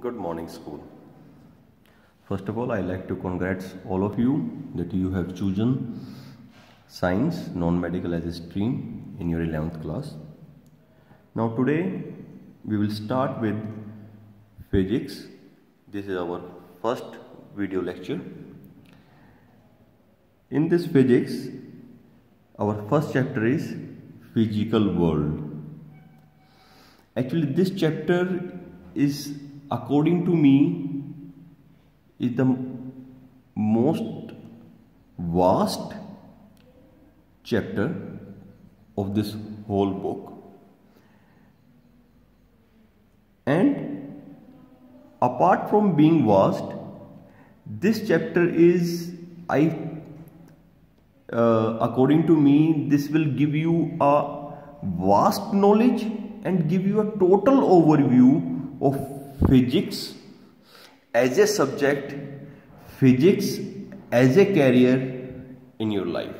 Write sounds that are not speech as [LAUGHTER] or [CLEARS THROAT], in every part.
Good morning, school. First of all, I like to congrats all of you that you have chosen science, non-medical as a stream in your 11th class. Now today we will start with physics. This is our first video lecture. In this physics, our first chapter is physical world. Actually, this chapter is according to me is the most vast chapter of this whole book. And apart from being vast this chapter is i uh, according to me this will give you a vast knowledge and give you a total overview of physics as a subject, physics as a career in your life.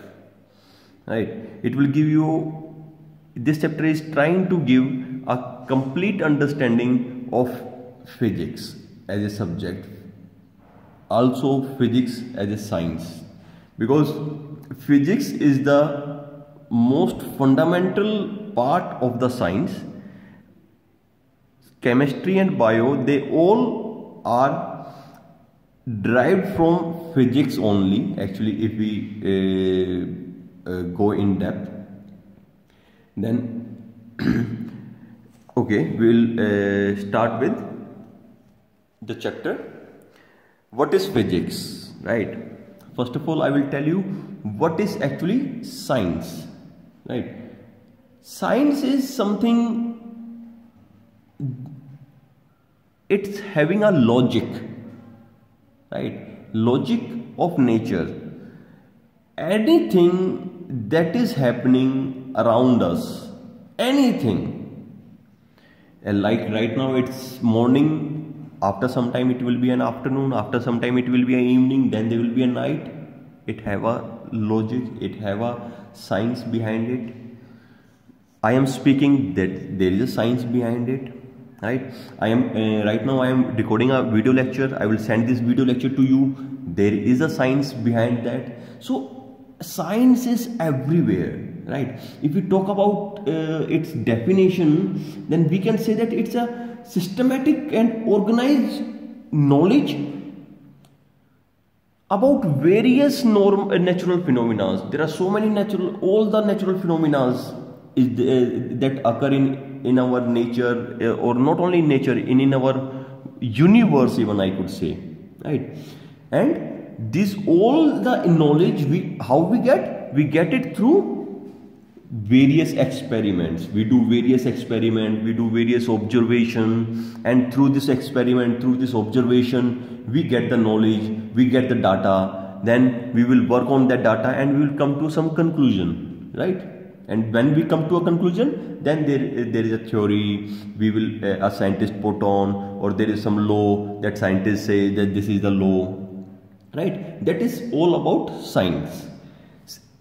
Right? It will give you, this chapter is trying to give a complete understanding of physics as a subject, also physics as a science. Because physics is the most fundamental part of the science chemistry and bio they all are derived from physics only. Actually if we uh, uh, go in depth then [CLEARS THROAT] okay we'll uh, start with the chapter. What is physics? Right. First of all i will tell you what is actually science. Right. Science is something it's having a logic right? Logic of nature. Anything that is happening around us anything. Like right now it's morning. After some time it will be an afternoon. After some time it will be an evening. Then there will be a night. It have a logic. It have a science behind it. I am speaking that there is a science behind it right? I am uh, right now i am recording a video lecture. I will send this video lecture to you. There is a science behind that. So science is everywhere right? If we talk about uh, its definition then we can say that it's a systematic and organized knowledge about various norm uh, natural phenomena. There are so many natural all the natural phenomena is uh, that occur in in our nature uh, or not only nature in, in our universe even i could say right? And this all the knowledge we how we get? We get it through various experiments. We do various experiment we do various observation and through this experiment through this observation we get the knowledge we get the data. Then we will work on that data and we will come to some conclusion right and when we come to a conclusion then there there is a theory we will uh, a scientist put on or there is some law that scientists say that this is the law right? That is all about science.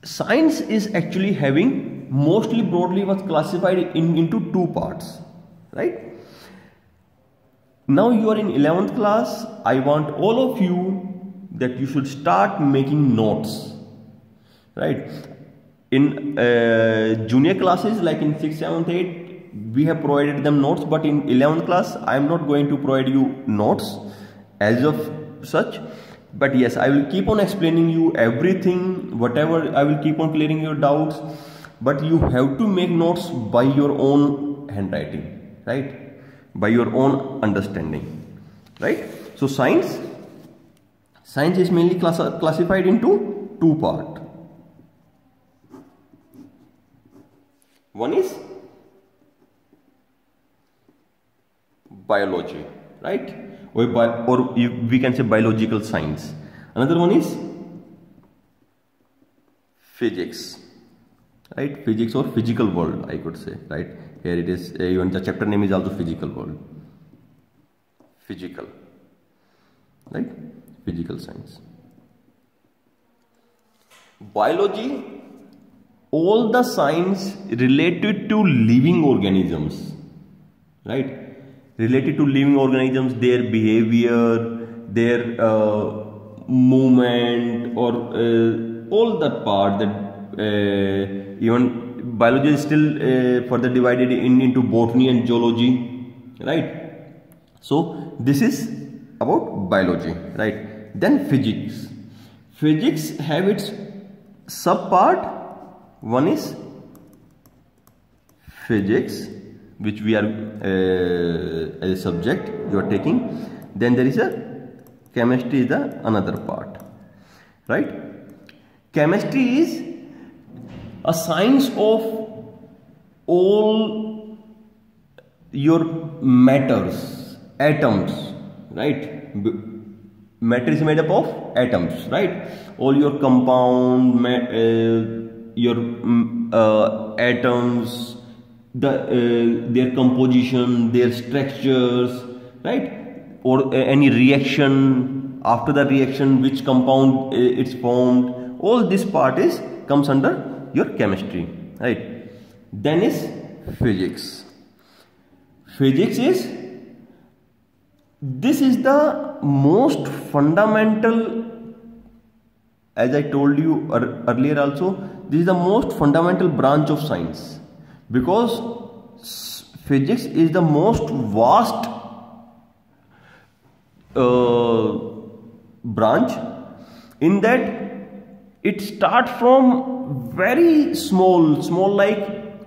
Science is actually having mostly broadly was classified in, into two parts right? Now you are in 11th class i want all of you that you should start making notes right in uh, junior classes like in 6th 7th 8th we have provided them notes but in 11th class i am not going to provide you notes as of such. But yes i will keep on explaining you everything whatever i will keep on clearing your doubts. But you have to make notes by your own handwriting right? By your own understanding right? So science science is mainly class classified into two part One is biology, right? Or, or we can say biological science. Another one is physics, right? Physics or physical world, I could say, right? Here it is, uh, even the chapter name is also physical world. Physical, right? Physical science. Biology all the signs related to living organisms right? Related to living organisms their behavior their uh, movement or uh, all that part that uh, even biology is still uh, further divided in, into botany and zoology right? So this is about biology right? Then physics. Physics have its sub part one is physics which we are uh, as a subject you are taking. Then there is a chemistry is the another part right? Chemistry is a science of all your matters atoms right? Matter is made up of atoms right? All your compound uh, your mm, uh, atoms the uh, their composition their structures right? Or uh, any reaction after the reaction which compound uh, it's formed all this part is comes under your chemistry right? Then is physics. Physics is this is the most fundamental as i told you earlier also this is the most fundamental branch of science. Because physics is the most vast uh, branch in that it start from very small small like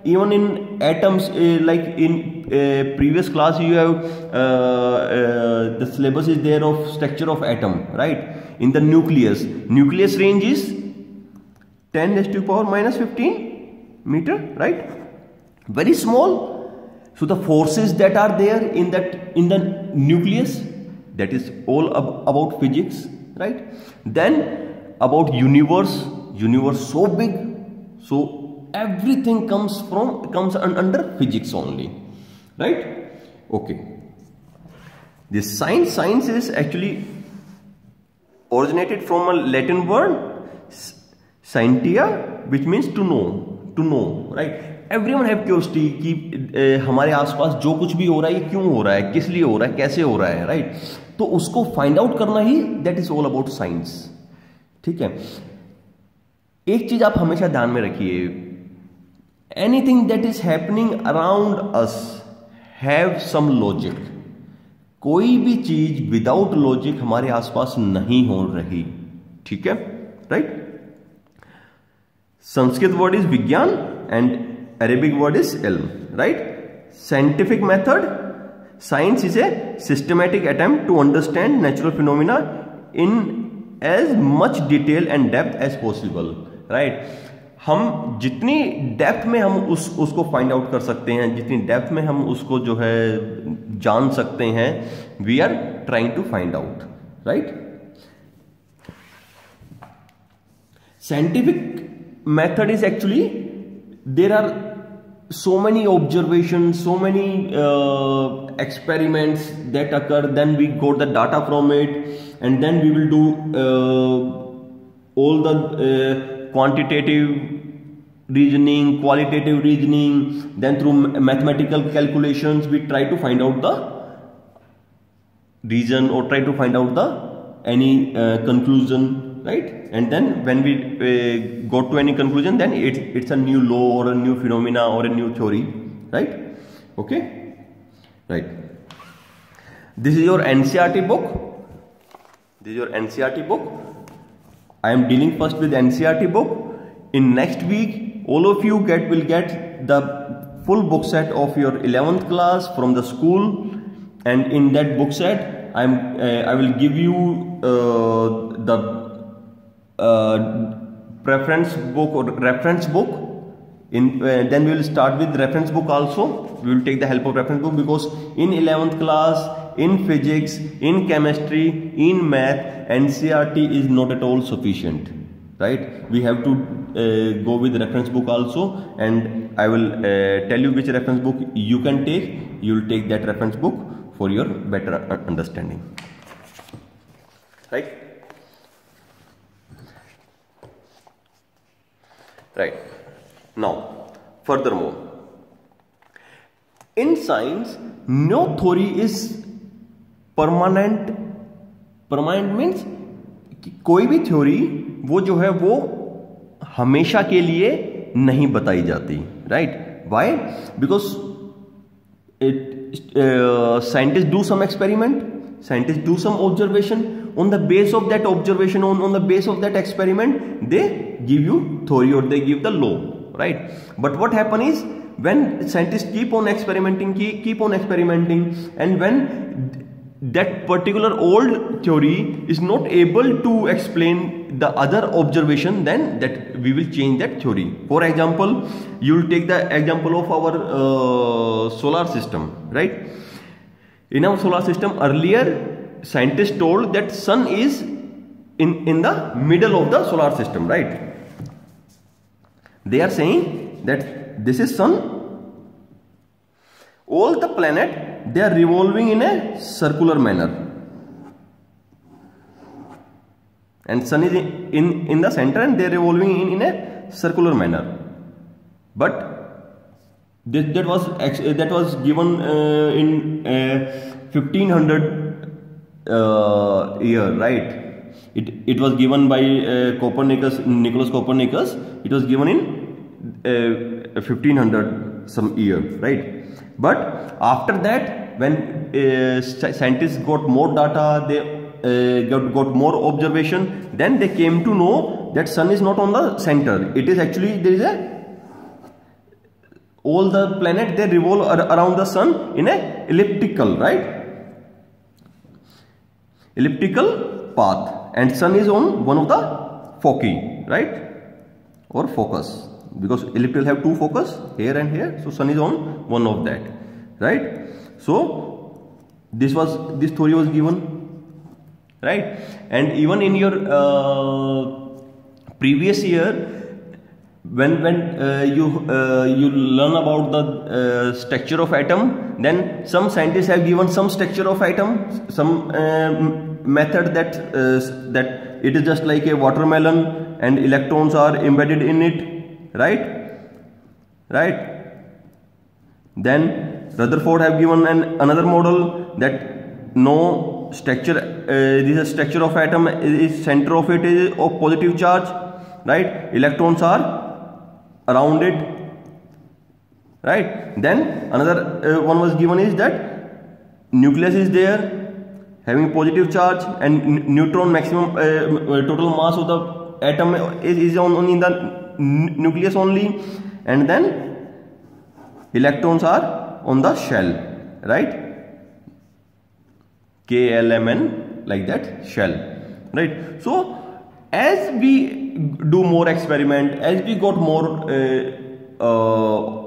even in atoms uh, like in uh, previous class you have uh, uh, the syllabus is there of structure of atom right in the nucleus. Nucleus range is 10 to the power minus 15 meter right? Very small. So the forces that are there in that in the nucleus that is all ab about physics right? Then about universe. Universe so big so everything comes from comes un under physics only right? Okay. This science science is actually originated from a latin word scientia which means to know to know, right? Everyone have curiosity कि हमारे आसपास जो कुछ भी हो रहा है, ये क्यों हो रहा है, किस लिए हो रहा है, कैसे हो रहा है राइट तो उसको फाइंड आउट करना ही that is all about science ठीक है? एक चीज़ आप हमेशा ध्यान में रखिए anything that is happening around us have some logic कोई भी चीज़ विदाउट लॉजिक हमारे आसपास नहीं हो रही। ठीक है? Right Sanskrit word is vigyan and Arabic word is ilm right scientific method science is a systematic attempt to understand natural phenomena in as much detail and depth as possible right हम जितनी depth में हम उस, उसको find out कर सकते हैं, जितनी डेप्थ में हम उसको जो है जान सकते हैं we are trying to find out right scientific method is actually there are so many observation so many experiments that occur then we got the data from it and then we will do all the quantitative reasoning qualitative reasoning then through mathematical calculations we try to find out the reason or try to find out the any uh, conclusion right? And then when we uh, go to any conclusion then it's it's a new law or a new phenomena or a new theory right? Okay? Right. This is your NCERT book. This is your NCERT book. I am dealing first with NCERT book. In next week all of you get will get the full book set of your 11th class from the school. And in that book set i'm uh, i will give you uh, the uh, preference book or reference book. In uh, then we will start with reference book also. We will take the help of reference book because in 11th class in physics in chemistry in math NCERT is not at all sufficient right? We have to uh, go with reference book also and i will uh, tell you which reference book you can take. You will take that reference book for your better understanding. Right? Right. Now furthermore in science no theory is permanent. Permanent means कि कोई भी theory वो जो है वो हमेशा के लिए नहीं बताई जाती right why because scientist do some experiment scientist do some observation on the base of that observation on on the base of that experiment they give you theory और they give the law right but what happen is when scientist keep on experimenting keep on experimenting and when that particular old theory is not able to explain the other observation then that we will change that theory for example you will take the example of our uh, solar system right in our solar system earlier scientists told that sun is in, in the middle of the solar system, right? They are saying that this is sun. All the planet, they are revolving in a circular manner. And sun is in, in, the center and they are revolving in, in a circular manner. But that, that was that was given uh, in uh, 1500 uh, year, right? It, it was given by uh, Copernicus, Nicholas Copernicus. It was given in uh, 1500 some year, right? But after that, when uh, scientists got more data, they uh, got, got more observation, then they came to know that sun is not on the center. It is actually, there is a all the planet they revolve around the sun in a elliptical right elliptical path and sun is on one of the foci right or focus because elliptical have two focus here and here so sun is on one of that right? So this was this theory was given right? And even in your uh, previous year when when uh, you uh, you learn about the uh, structure of atom then some scientists have given some structure of atom some uh, method that uh, that it is just like a watermelon and electrons are embedded in it right? Right? Then Rutherford have given an another model that no structure uh, this structure of atom is center of it is of positive charge. Right? Electrons are around it right? Then another uh, one was given is that nucleus is there having positive charge and neutron maximum uh, total mass of the atom is, is on only the nucleus only and then electrons are on the shell right? KLMN like that shell right? So as we do more experiment as we got more uh, uh,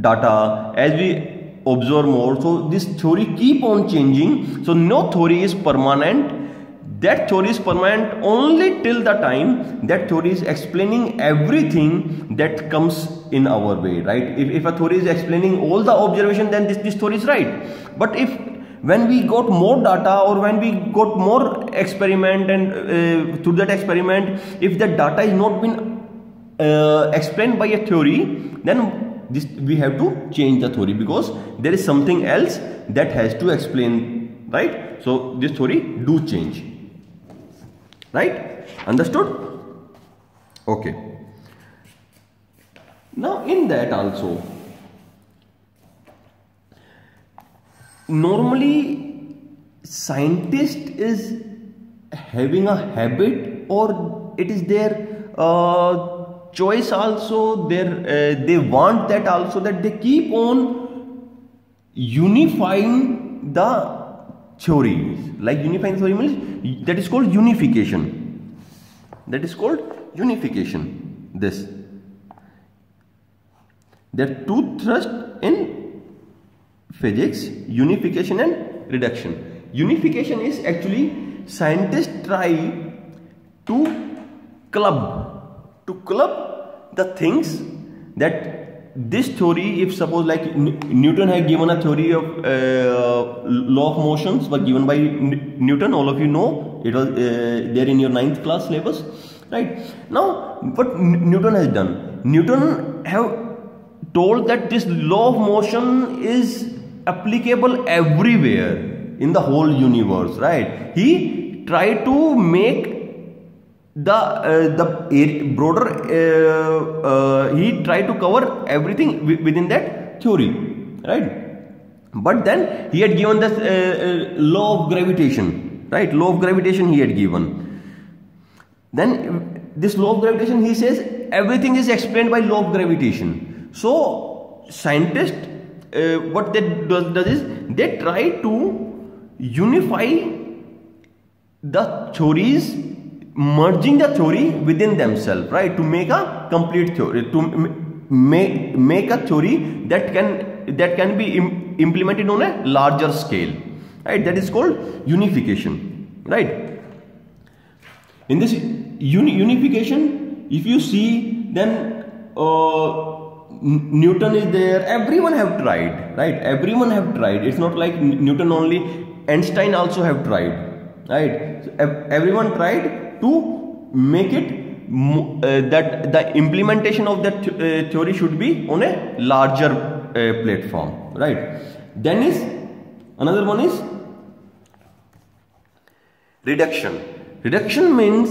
data as we observe more so this theory keep on changing. So no theory is permanent that theory is permanent only till the time that theory is explaining everything that comes in our way right? If, if a theory is explaining all the observation then this, this theory is right. But if when we got more data or when we got more experiment and uh, through that experiment if that data is not been uh, explained by a theory then this we have to change the theory because there is something else that has to explain right? So this theory do change right? Understood? Okay. Now in that also normally scientist is having a habit or it is their uh, choice also they uh, they want that also that they keep on unifying the theories like unifying theory means that is called unification. That is called unification this. There are two thrusts in physics unification and reduction. Unification is actually scientists try to club to club the things that this theory if suppose like newton had given a theory of uh, law of motions was given by newton all of you know it was uh, there in your ninth class syllabus right? Now what newton has done newton have told that this law of motion is applicable everywhere in the whole universe right? He tried to make the uh, the broader uh, uh, he tried to cover everything within that theory right? But then he had given this uh, uh, law of gravitation right? Law of gravitation he had given. Then this law of gravitation he says everything is explained by law of gravitation. So scientists uh, what they does, does is they try to unify the theories merging the theory within themselves right? To make a complete theory to make make a theory that can that can be Im implemented on a larger scale right? That is called unification right? In this uni unification if you see then uh, Newton is there. Everyone have tried right? Everyone have tried. It's not like Newton only Einstein also have tried right? So everyone tried to make it uh, that the implementation of that th uh, theory should be on a larger uh, platform right? Then is another one is reduction. Reduction means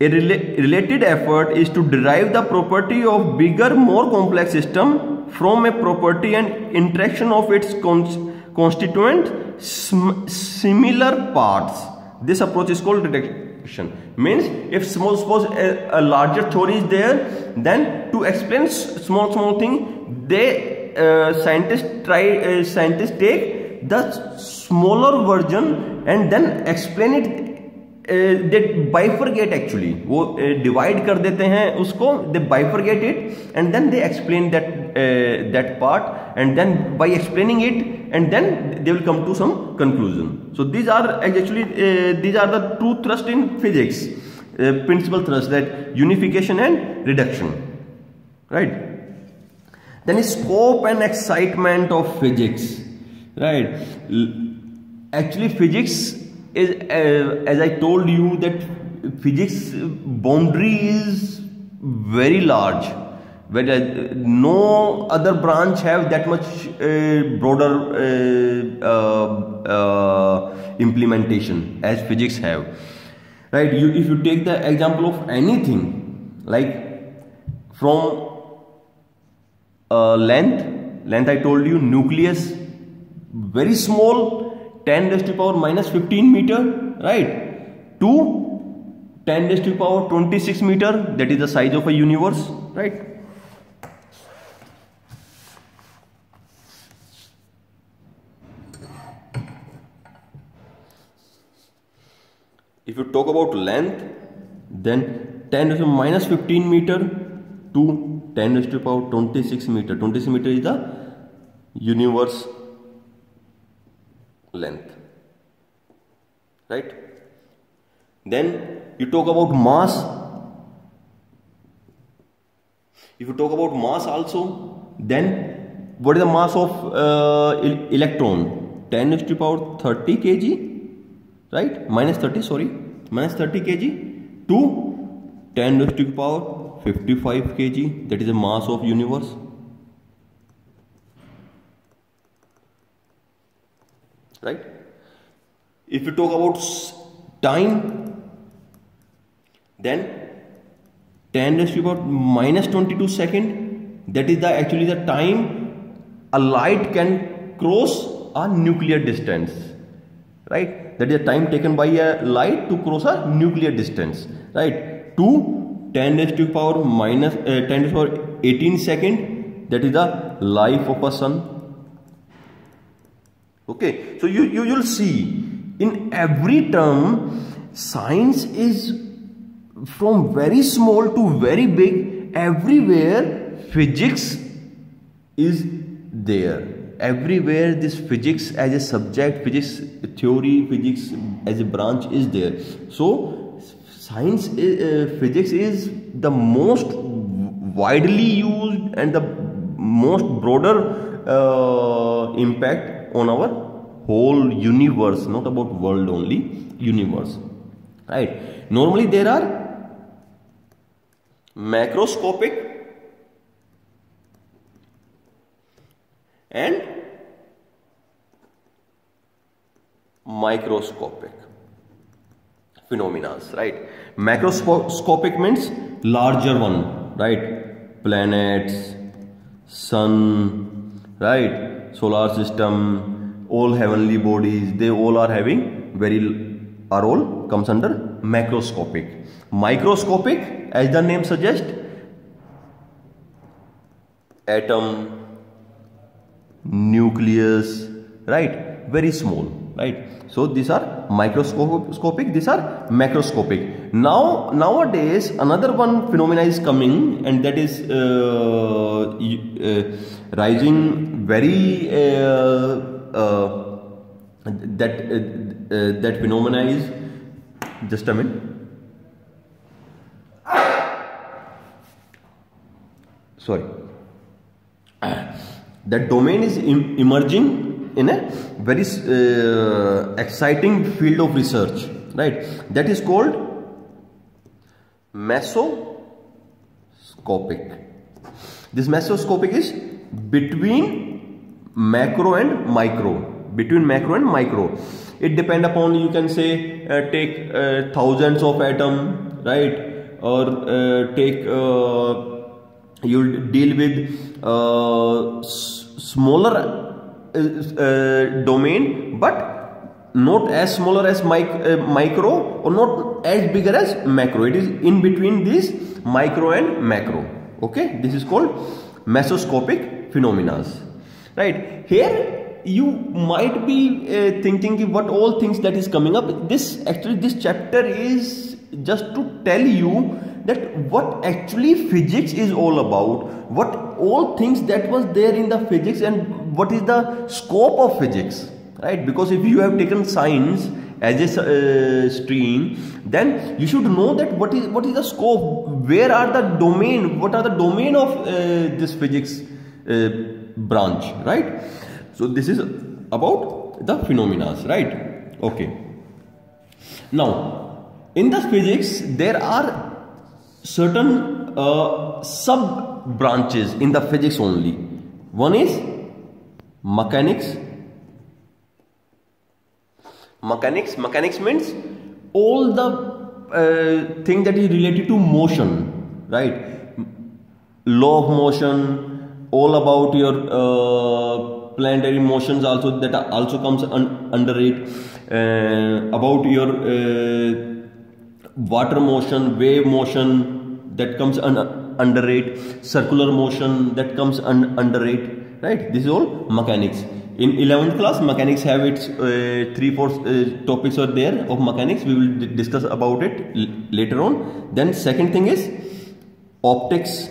a rela related effort is to derive the property of bigger more complex system from a property and interaction of its cons constituent similar parts this approach is called reduction. Means if small suppose a, a larger theory is there, then to explain small small thing, they uh, scientists try uh, scientists take the smaller version and then explain it they bifurcate actually वो divide uh, कर देते हैं उसको they bifurcate it and then they explain that uh, that part and then by explaining it and then they will come to some conclusion. So these are actually uh, these are the two thrust in physics uh, principal thrust that unification and reduction right. Then scope and excitement of physics right. Actually physics is uh, as I told you that physics boundary is very large where uh, no other branch have that much uh, broader uh, uh, uh, implementation as physics have. Right you if you take the example of anything like from length length I told you nucleus very small 10 raised to the power minus 15 meter right to 10 raised to the power 26 meter that is the size of a universe right if you talk about length then 10 raised to minus 15 meter to 10 raised to power 26 meter. 26 meter is the universe length. Right? Then you talk about mass. If you talk about mass also then what is the mass of uh, electron? 10 to the power 30 kg right? Minus 30 sorry. Minus 30 kg to 10 to the power 55 kg. That is the mass of universe. Right? If you talk about time then 10 raised to about minus 22 second that is the actually the time a light can cross a nuclear distance right? That is the time taken by a light to cross a nuclear distance right? To 10 raised to power minus uh, 10 raised to power 18 second that is the life of a sun. Okay so you, you you'll see in every term science is from very small to very big everywhere physics is there everywhere this physics as a subject physics theory physics as a branch is there. So science is, uh, physics is the most widely used and the most broader uh, impact on our whole universe not about world only universe right? Normally there are macroscopic and microscopic phenomena right? Macroscopic means larger one right? Planets sun right? Solar system all heavenly bodies they all are having very are all comes under macroscopic microscopic as the name suggests atom nucleus right? Very small right? So these are microscopic these are macroscopic. Now nowadays another one phenomena is coming and that is uh, uh, rising very uh, uh that uh, uh, that phenomena is just a minute. Sorry that domain is em emerging in a very uh, exciting field of research right? That is called mesoscopic. This mesoscopic is between macro and micro. Between macro and micro. It depend upon you can say uh, take uh, thousands of atom right? Or uh, take uh, you'll deal with uh, smaller uh, uh, domain but not as smaller as mic uh, micro or not as bigger as macro. It is in between this micro and macro. Okay? This is called mesoscopic phenomena right? Here you might be uh, thinking what all things that is coming up. This actually this chapter is just to tell you that what actually physics is all about what all things that was there in the physics and what is the scope of physics right? Because if you have taken science as a uh, stream then you should know that what is what is the scope where are the domain what are the domain of uh, this physics uh, branch right? So this is about the phenomena right? Okay. Now in the physics there are certain uh, sub branches in the physics only. One is mechanics. Mechanics, mechanics means all the uh, thing that is related to motion, right? Law of motion, all about your uh, planetary motions also that also comes un under it. Uh, about your uh, water motion, wave motion that comes un under it, circular motion that comes un under it, right? This is all mechanics. In 11th class, mechanics have its uh, three, four uh, topics are there of mechanics. We will discuss about it later on. Then second thing is optics.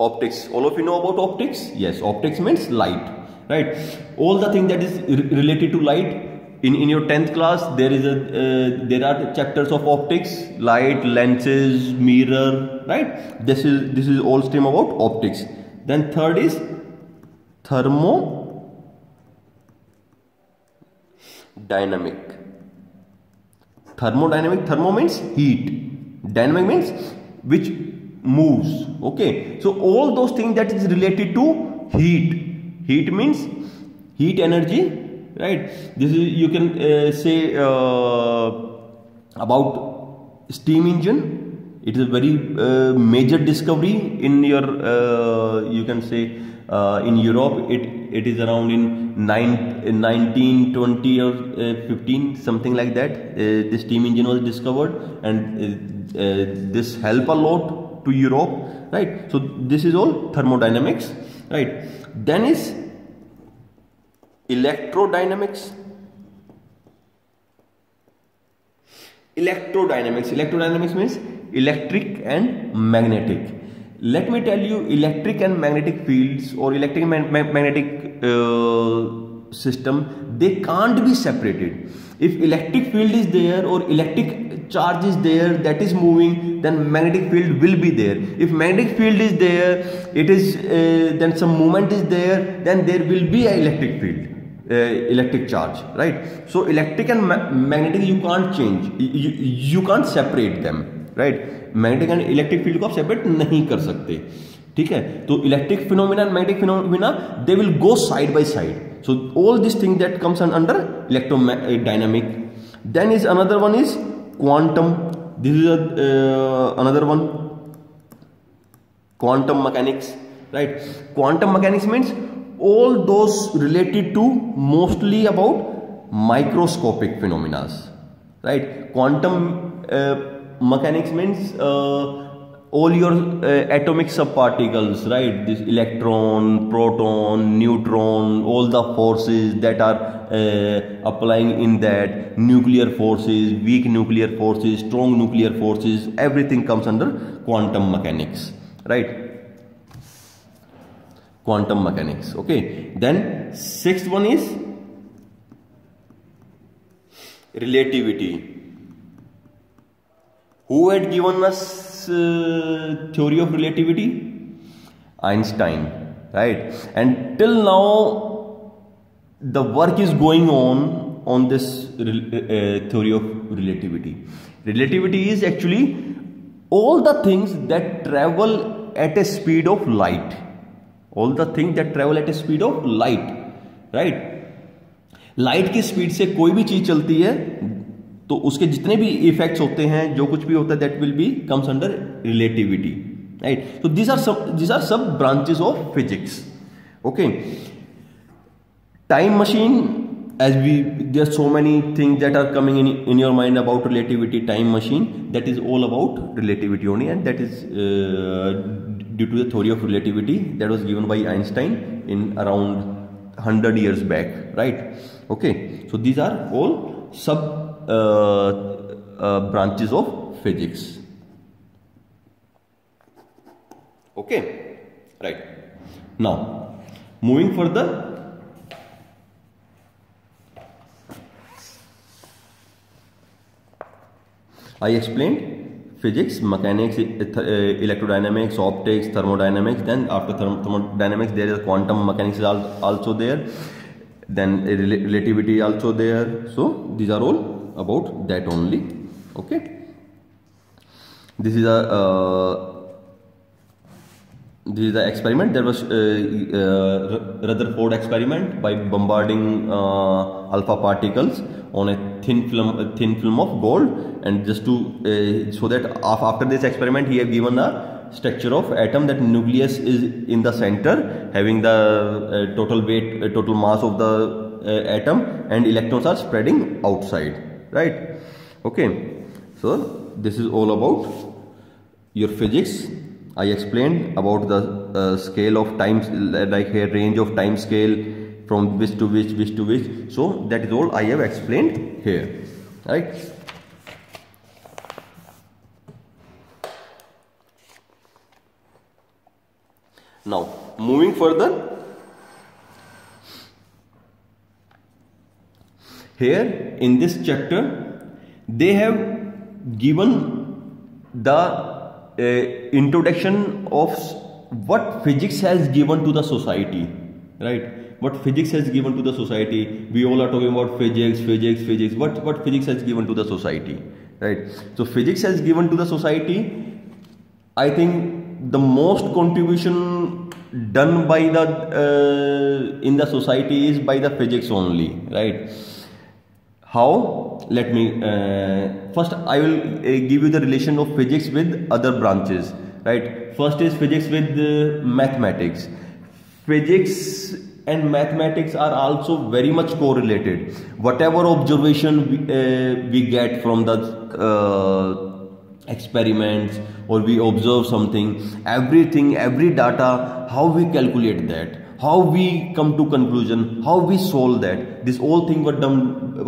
Optics. All of you know about optics? Yes, optics means light, right? All the thing that is related to light in in your 10th class there is a uh, there are chapters of optics light lenses mirror right? This is this is all stream about optics. Then third is thermo dynamic. Thermodynamic thermo means heat. Dynamic means which moves okay? So all those things that is related to heat. Heat means heat energy right? This is you can uh, say uh, about steam engine. It is a very uh, major discovery in your uh, you can say uh, in Europe. It it is around in, nine, in 1920 or uh, 15 something like that the steam engine was discovered. And this help a lot to Europe. Right? So this is all thermodynamics. Right? Then is electrodynamics? Electrodynamics. Electrodynamics means electric and magnetic. Let me tell you electric and magnetic fields or electric and ma magnetic uh, system they can't be separated. If electric field is there or electric charge is there that is moving then magnetic field will be there. If magnetic field is there it is uh, then some movement is there then there will be an electric field electric charge right so electric and magnetic you can't change you can't separate them right magnetic and electric field को आप separate नहीं कर सकते, ठीक है? तो electric phenomena and magnetic phenomena they will go side by side so all this thing that comes and under electrodynamic then is another one is quantum this is another one quantum mechanics right quantum mechanics means all those related to mostly about microscopic phenomena right? Quantum uh, mechanics means uh, all your uh, atomic subparticles right? This electron proton neutron all the forces that are uh, applying in that nuclear forces weak nuclear forces strong nuclear forces everything comes under quantum mechanics right quantum mechanics okay? Then sixth one is relativity. Who had given us uh, theory of relativity? Einstein right? And till now the work is going on on this uh, theory of relativity. Relativity is actually all the things that travel at a speed of light all the things that travel at a speed of light right light की speed से कोई भी चीज़ चलती है तो उसके जितने भी इफेक्ट्स होते हैं जो कुछ भी होता है that will be comes under relativity right these are some these are some branches of physics okay time machine as we there are so many things that are coming in in your mind about relativity time machine that is all about relativity only that is uh, due to the theory of relativity that was given by einstein in around 100 years back right? Okay so these are all sub uh, uh, branches of physics. Okay right. Now moving further. I explained physics mechanics electrodynamics optics thermodynamics then after thermodynamics there is quantum mechanics also there then relativity also there so these are all about that only okay this is a this is the experiment. There was uh, uh, Rutherford experiment by bombarding uh, alpha particles on a thin film a thin film of gold. And just to uh, so that after this experiment he have given a structure of atom that nucleus is in the center having the uh, total weight uh, total mass of the atom and electrons are spreading outside. Right? Okay. So this is all about your physics I explained about the uh, scale of times like a range of time scale from which to which which to which. So that is all I have explained here right? Now moving further. Here in this chapter they have given the uh, introduction of what physics has given to the society right? What physics has given to the society. We all are talking about physics physics physics. What what physics has given to the society right? So physics has given to the society i think the most contribution done by the uh, in the society is by the physics only right? How? Let me uh, first i will uh, give you the relation of physics with other branches right? First is physics with uh, mathematics. Physics and mathematics are also very much correlated. Whatever observation we, uh, we get from the uh, experiments or we observe something everything every data how we calculate that how we come to conclusion how we solve that this all thing were done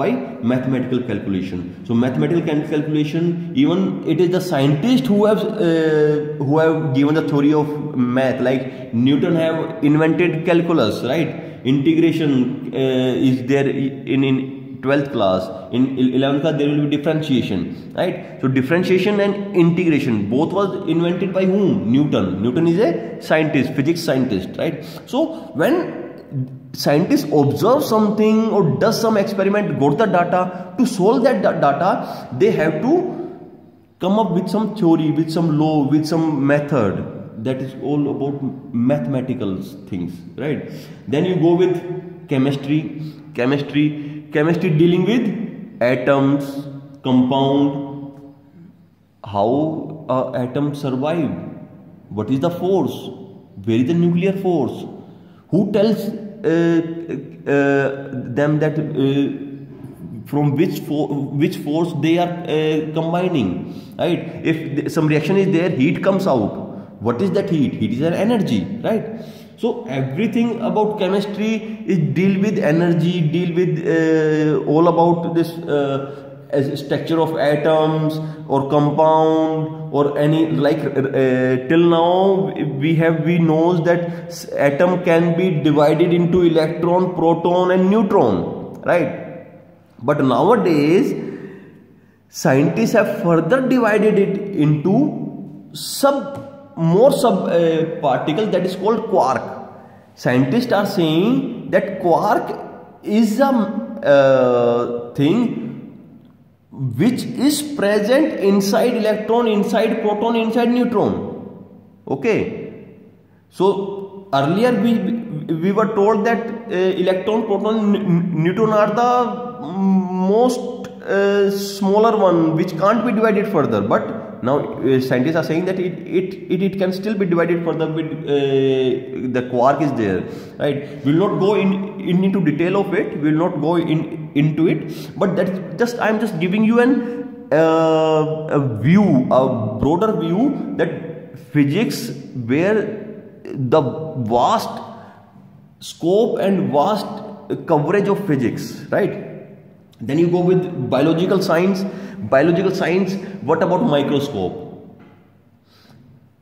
by mathematical calculation. So mathematical calculation even it is the scientists who have uh, who have given the theory of math. Like newton have invented calculus right? Integration uh, is there in in 12th class in 11th class there will be differentiation right? So differentiation and integration both was invented by whom? Newton. Newton is a scientist physics scientist right? So when scientists observe something or does some experiment got the data to solve that data they have to come up with some theory with some law with some method. That is all about mathematical things right? Then you go with chemistry. Chemistry chemistry dealing with atoms compound. How a atom survive? What is the force? Where is the nuclear force? Who tells uh, uh, them that uh, from which for, which force they are uh, combining right? If some reaction is there heat comes out. What is that heat? Heat is an energy right so everything about chemistry is deal with energy deal with uh, all about this uh, structure of atoms or compound or any like uh, till now we have we knows that atom can be divided into electron proton and neutron right? But nowadays, scientists have further divided it into sub more sub uh, particle that is called quark. Scientists are saying that quark is a uh, thing which is present inside electron, inside proton, inside neutron. Okay. So earlier we we were told that uh, electron, proton, neutron are the most uh, smaller one which can't be divided further but now uh, scientists are saying that it, it, it, it, can still be divided further with uh, the quark is there right? Will not go in, in, into detail of it will not go in into it but that's just i'm just giving you an uh, a view a broader view that physics where the vast scope and vast coverage of physics right then you go with biological science. Biological science, what about microscope?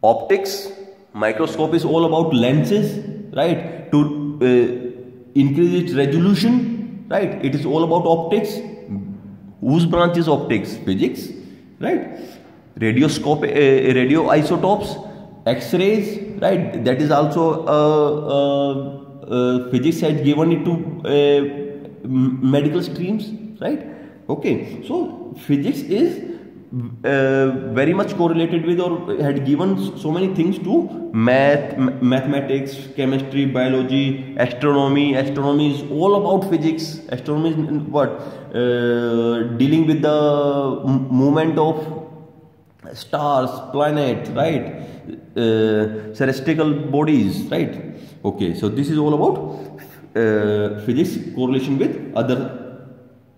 Optics, microscope is all about lenses, right? To uh, increase its resolution, right? It is all about optics. Whose branch is optics? Physics, right? Radioscope, uh, radio isotopes, X-rays, right? That is also uh, uh, uh physics has given it to uh, medical streams right? Okay so physics is uh, very much correlated with or had given so many things to math mathematics chemistry biology astronomy. Astronomy is all about physics. Astronomy is what? Uh, dealing with the movement of stars planets right? Uh, celestial bodies right? Okay so this is all about uh, physics correlation with other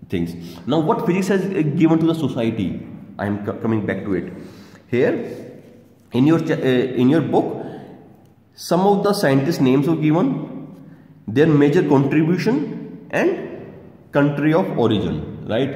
things. Now what physics has uh, given to the society? I am coming back to it. Here in your uh, in your book some of the scientists names are given their major contribution and country of origin right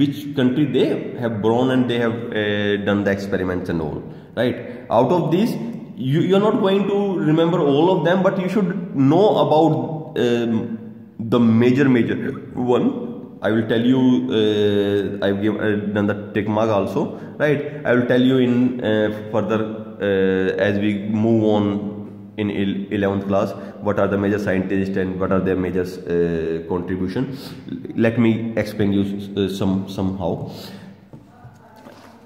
which country they have born and they have uh, done the experiments and all right out of these you, you are not going to remember all of them but you should know about um, the major major one I will tell you uh, I've give, uh, done the tick mark also right? I will tell you in uh, further uh, as we move on in 11th class what are the major scientists and what are their major uh, contribution. Let me explain you uh, some somehow.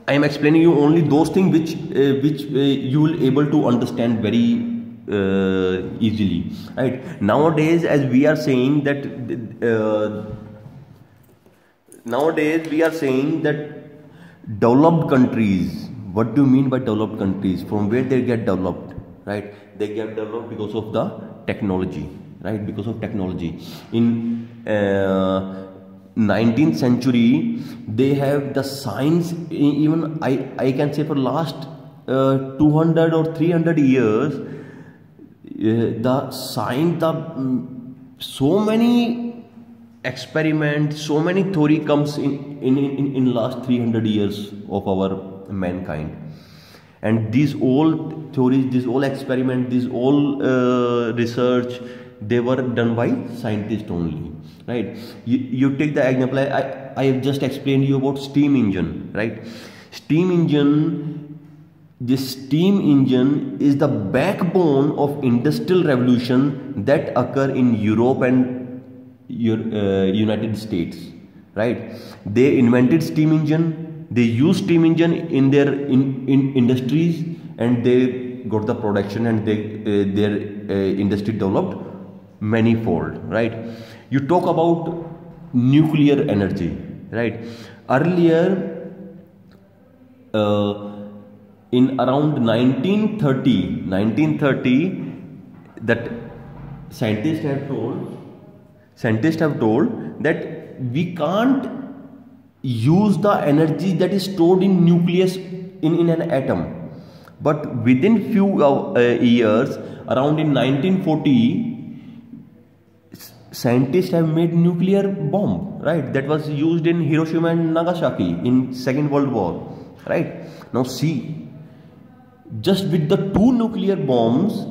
I am explaining you only those things which which you will able to understand very uh, easily right? Nowadays as we are saying that uh, nowadays we are saying that developed countries what do you mean by developed countries? From where they get developed right? They get developed because of the technology right? Because of technology. In uh, 19th century they have the science even i i can say for last uh, 200 or 300 years the science the mm, so many experiment so many theory comes in in, in in last 300 years of our mankind. And these all theories these all experiment these all uh, research they were done by scientists only right? You, you take the example I, I have just explained you about steam engine right? Steam engine this steam engine is the backbone of industrial revolution that occur in europe and uh, United States, right? They invented steam engine. They used steam engine in their in, in industries, and they got the production and they uh, their uh, industry developed manifold right you talk about nuclear energy right earlier uh, in around 1930 1930 that scientists have told scientists have told that we can't use the energy that is stored in nucleus in, in an atom. But within few uh, years around in 1940 scientists have made nuclear bomb right? That was used in hiroshima and nagasaki in second world war right? Now see just with the two nuclear bombs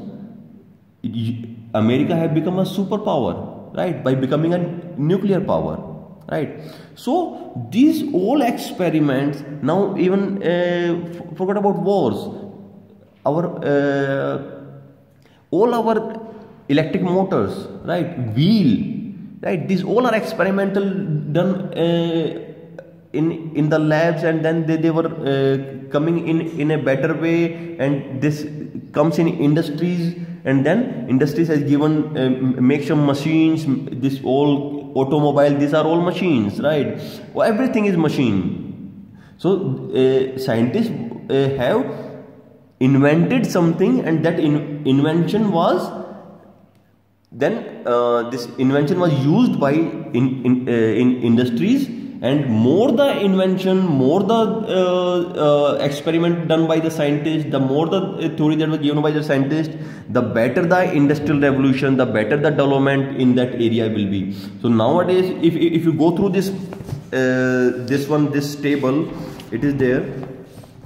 america have become a superpower right? By becoming a nuclear power right? So these all experiments now even uh, forget about wars. Our uh, all our electric motors right? Wheel right? These all are experimental done uh, in in the labs and then they, they were uh, coming in in a better way and this comes in industries and then industries has given uh, make some machines this all automobile these are all machines right? Well, everything is machine. So uh, scientists uh, have invented something and that in invention was then uh, this invention was used by in in, uh, in industries and more the invention more the uh, uh, experiment done by the scientist the more the theory that was given by the scientist the better the industrial revolution the better the development in that area will be. So nowadays if, if you go through this uh, this one this table it is there.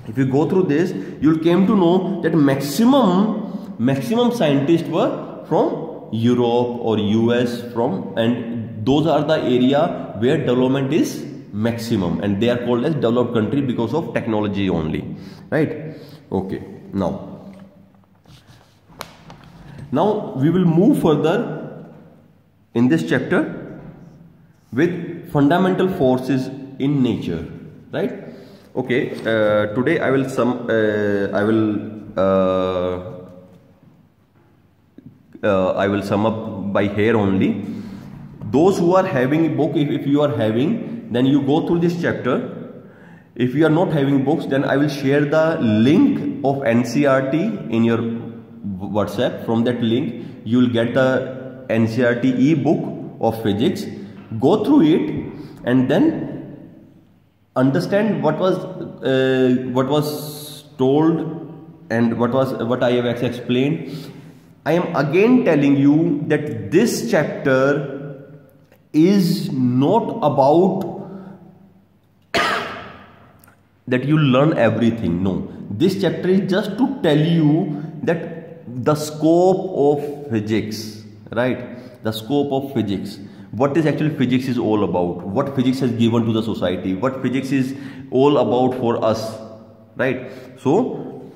If you go through this you'll came to know that maximum maximum scientists were from Europe or US from and those are the area where development is maximum and they are called as developed country because of technology only. Right? Okay. Now now we will move further in this chapter with fundamental forces in nature. Right? Okay. Uh, today i will some uh, i will uh, uh, I will sum up by here only. Those who are having a book, if, if you are having, then you go through this chapter. If you are not having books, then I will share the link of NCERT in your WhatsApp. From that link, you will get the NCERT e-book of physics. Go through it and then understand what was uh, what was told and what was what I have explained I am again telling you that this chapter is not about that you learn everything. No, this chapter is just to tell you that the scope of physics, right? The scope of physics. What is actually physics is all about. What physics has given to the society. What physics is all about for us, right? So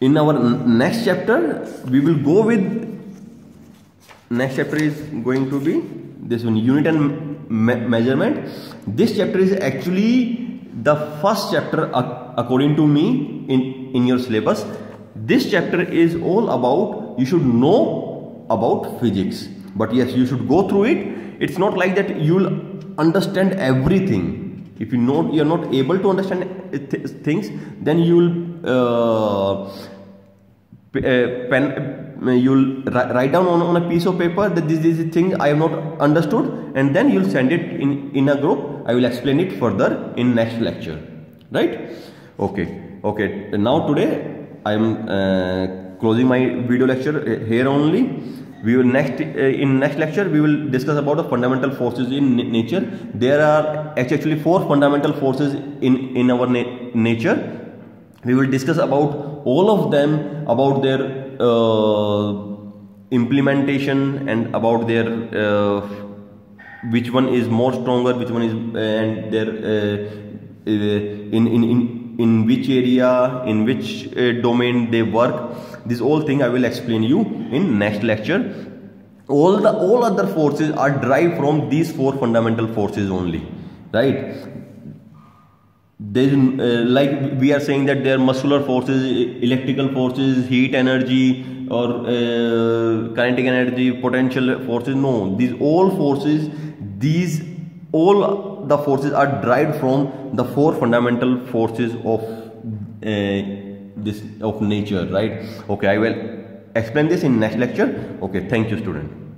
in our next chapter we will go with next chapter is going to be this one unit and me measurement. This chapter is actually the first chapter according to me in in your syllabus. This chapter is all about you should know about physics. But yes you should go through it. It's not like that you'll understand everything. If you know you're not able to understand th things then you'll uh, pen uh, you'll write down on, on a piece of paper that this, is a thing I have not understood and then you'll send it in in a group. I will explain it further in next lecture. Right? Okay. Okay. Now today I am uh, closing my video lecture uh, here only. We will next uh, in next lecture we will discuss about the fundamental forces in nature. There are actually four fundamental forces in in our na nature. We will discuss about all of them about their uh, implementation and about their uh, which one is more stronger which one is uh, and their uh, uh, in, in in in which area in which domain they work. This whole thing i will explain you in next lecture. All the all other forces are derived from these four fundamental forces only right there's uh, like we are saying that there are muscular forces electrical forces heat energy or uh, kinetic energy potential forces. No these all forces these all the forces are derived from the four fundamental forces of uh, this of nature right? Okay i will explain this in next lecture. Okay thank you student